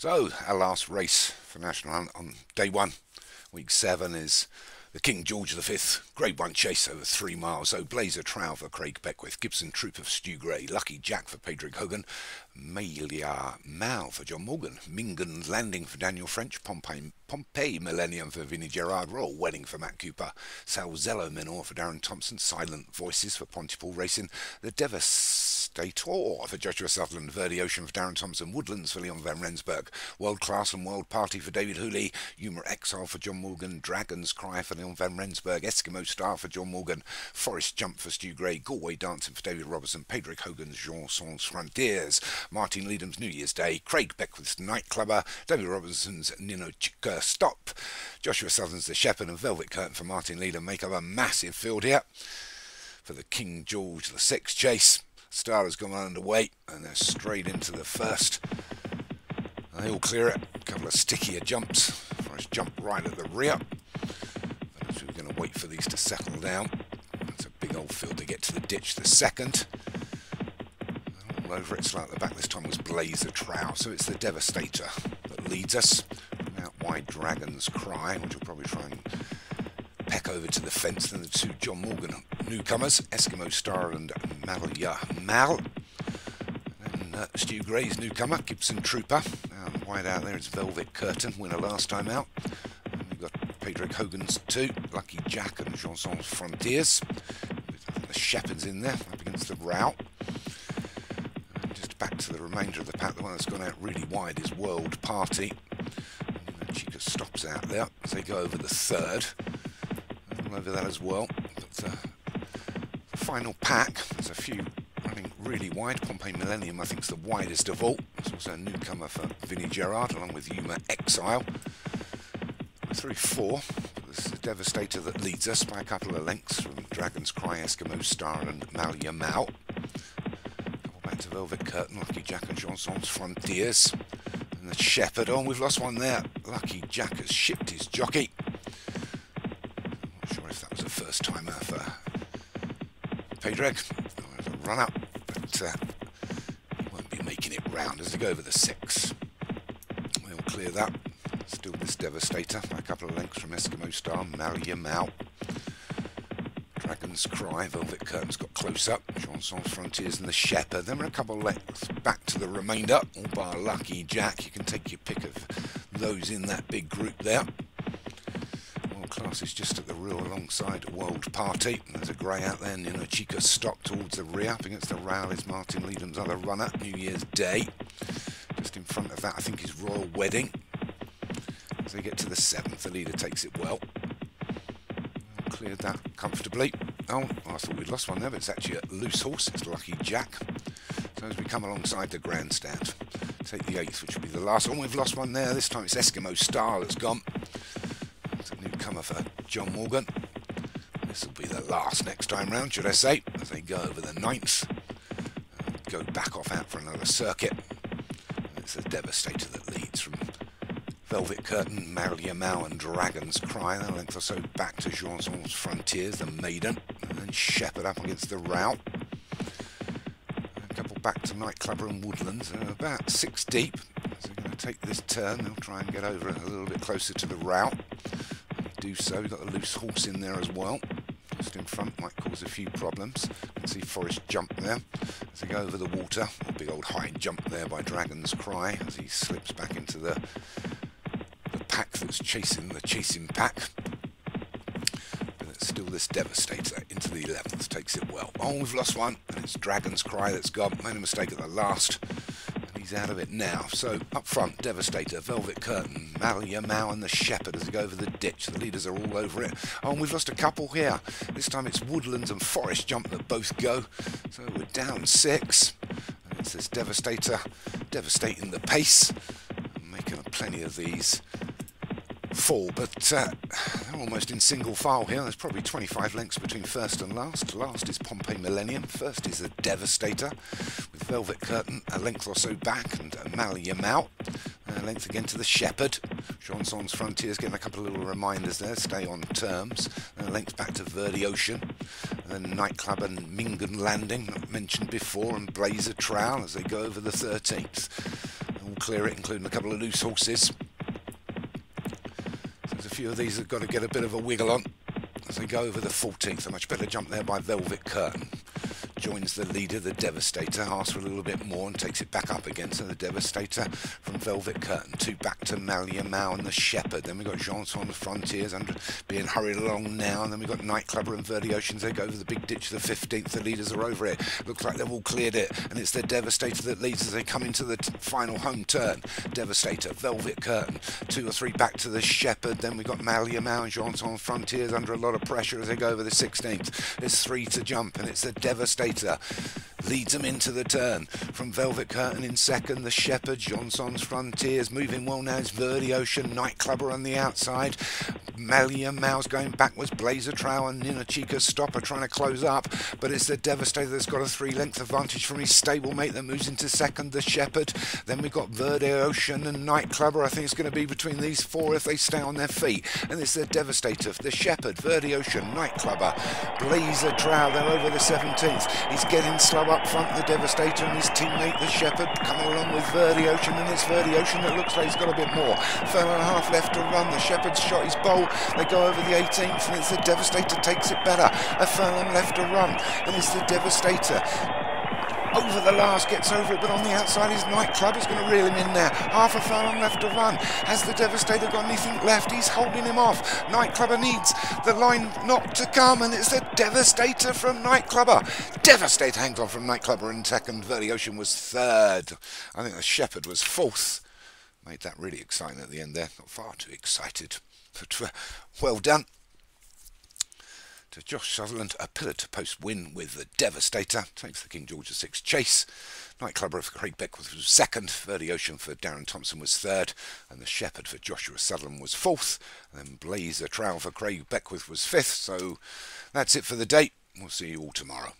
So, our last race for National Hunt on day one, week seven, is the King George V Grade 1 chase over three miles. So Blazer Trow for Craig Beckwith, Gibson Troop of Stu Gray, Lucky Jack for Padraig Hogan, Malia Mal for John Morgan, Mingan Landing for Daniel French, Pompeii, Pompeii Millennium for Vinnie Gerard, Royal Wedding for Matt Cooper, Salzello Menor for Darren Thompson, Silent Voices for Pontypool Racing, The Devastator for Joshua Sutherland, Verde Ocean for Darren Thompson, Woodlands for Leon Van Rensburg, World Class and World Party for David Hooley, Humor Exile for John Morgan, Dragon's Cry for Leon Van Rensburg, Eskimo Star for John Morgan, Forest Jump for Stu Gray, Galway Dancing for David Robertson, Padraig Hogan's Jean Sans Frontiers, Martin Leadham's New Year's Day, Craig Beckwith's Nightclubber, David Robinson's Nino Chica Stop, Joshua Sutherland's The Shepherd, and Velvet Curtain for Martin Leadham make up a massive field here for the King George VI chase. Star has gone underway and they're straight into the first. They all clear it. A couple of stickier jumps. First jump right at the rear. We're going to wait for these to settle down. It's a big old field to get to the ditch. The second. All over it. It's like the back this time was Blazer Trow. So it's the Devastator that leads us. Out wide Dragon's Cry, which will probably try and peck over to the fence. Then the two John Morgan newcomers, Eskimo Star and Malia Mal. And uh, Stu Gray's newcomer, Gibson Trooper. Um, wide out there, it's Velvet Curtain, winner last time out. And we've got Padraig Hogan's two, Lucky Jack and Chansons Frontiers. The Shepherds in there, up against the route. Just back to the remainder of the pack, the one that's gone out really wide is World Party. And Chica stops out there as they go over the third. All over that as well. But, uh, final pack, there's a few running really wide. Pompeii Millennium, I think, is the widest of all. There's also a newcomer for Vinnie Gerard, along with Yuma Exile. Through four, this is the Devastator that leads us by a couple of lengths from Dragon's Cry, Eskimo Star, and Malia Mao. Back to Velvet Curtain, Lucky Jack and Chansons Frontiers. And the Shepherd. Oh, we've lost one there. Lucky Jack has shipped his jockey. Not sure if that was a first timer for Padraig. a run up, but uh, won't be making it round as they go over the six. We'll clear that. Still this Devastator, a couple of lengths from Eskimo Star, Malia Mao. Dragon's Cry, Velvet Curtains got close up, Chansons Frontiers and the Shepherd. Then we're a couple lengths back to the remainder, all by Lucky Jack. You can take your pick of those in that big group there. Well class is just at the rear alongside World Party. There's a grey out there, Nino Chica stop towards the rear. Up against the rail is Martin Leadham's other runner, New Year's Day. Just in front of that, I think, is Royal Wedding. As they get to the seventh, the leader takes it well. Cleared that comfortably. Oh, I thought we'd lost one there, but it's actually a loose horse. It's Lucky Jack. So as we come alongside the grandstand, take the eighth, which will be the last one. We've lost one there. This time it's Eskimo Star that's gone It's a newcomer for John Morgan. This will be the last next time round, should I say, as they go over the ninth. Go back off out for another circuit. It's the Devastator that leads from Velvet Curtain, Maria Mao and Dragon's Cry. Length or so back to Chansons Frontiers, the Maiden. And Shepherd up against the Route. A couple back to Nightclubber and Woodlands. Uh, about six deep. So they're going to take this turn. They'll try and get over a little bit closer to the Route do so. We've got a loose horse in there as well. Just in front might cause a few problems. You can see Forest jump there as they go over the water. A big old high jump there by Dragon's Cry as he slips back into the chasing the chasing pack. But it's still this Devastator into the 11th. Takes it well. Oh, we've lost one. And it's Dragon's Cry that's gone. Made a mistake at the last and he's out of it now. So up front, Devastator, Velvet Curtain, Malia Mao and the Shepherd as they go over the ditch. The leaders are all over it. Oh, and we've lost a couple here. This time it's Woodlands and Forest Jump that both go. So we're down six. And it's this Devastator devastating the pace. Making plenty of these fall, but uh, they're almost in single file here. There's probably 25 lengths between first and last. Last is Pompeii Millennium. First is the Devastator with Velvet Curtain a length or so back and Malia Mao. A uh, length again to the Shepherd. Chansons Frontiers getting a couple of little reminders there. Stay on terms. A length back to Verde Ocean. And then Nightclub and Mingan Landing, mentioned before, and Blazer Trowel as they go over the 13th All clear it, including a couple of loose horses. A few of these have got to get a bit of a wiggle on as they go over the 14th. A much better jump there by Velvet Curtain joins the leader, the Devastator, asks for a little bit more and takes it back up again. So the Devastator from Velvet Curtain, two back to Malia Mao and the Shepherd. Then we've got Janson on the Frontiers under being hurried along now. And then we've got Nightclubber and Verde Oceans. They go over the big ditch, the 15th. The leaders are over it. Looks like they've all cleared it. And it's the Devastator that leads as they come into the final home turn. Devastator, Velvet Curtain, two or three back to the Shepherd. Then we've got Malia Mao and Janson Frontiers under a lot of pressure as they go over the 16th. There's three to jump and it's the Devastator leads them into the turn. From Velvet Curtain in second, the Shepherd, Johnson's Frontiers, moving well now is Verde Ocean, Nightclubber on the outside. Malia Mouse going backwards, Blazer Trow and Nina Chica Stopper trying to close up, but it's the Devastator that's got a three length advantage from his stablemate that moves into second, the Shepherd. Then we've got Verde Ocean and Nightclubber. I think it's going to be between these four if they stay on their feet. And it's the Devastator, the Shepherd, Verde Ocean, Nightclubber, Blazer Trow. They're over the 17th. He's getting slow up front, the Devastator, and his teammate, the Shepherd, coming along with Verde Ocean, and it's Verde Ocean that looks like he's got a bit more. Furlong and a half left to run. The Shepherd's shot his bowl. They go over the 18th, and it's the Devastator takes it better. A furlong left to run, and it's the Devastator over the last, gets over it, but on the outside his nightclub is going to reel him in there. Half a furlong left to run. Has the Devastator got anything left? He's holding him off. Nightclubber needs the line not to come, and it's the Devastator from Nightclubber. Devastator hangs on from Nightclubber in second. Verde Ocean was third. I think the Shepherd was fourth. Made that really exciting at the end there. Not far too excited. Well done to Josh Sutherland, a pillar to post win with the Devastator. Takes the King George VI chase. Nightclubber for Craig Beckwith was second. Verde Ocean for Darren Thompson was third. And the Shepherd for Joshua Sutherland was fourth. And then Blazer Trowel for Craig Beckwith was fifth. So that's it for the date. We'll see you all tomorrow.